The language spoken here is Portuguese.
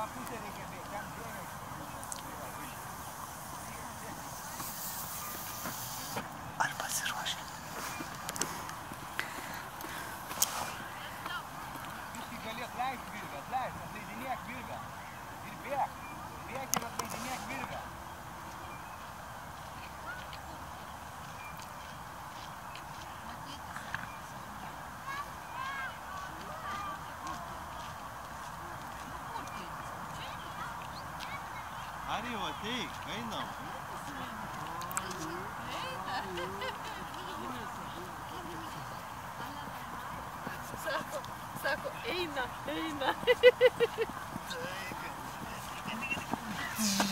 Ar pasiruošę? Galėt leisti, galėt leisti. Ariotei? Vem não. Saco, saco, eina, eina.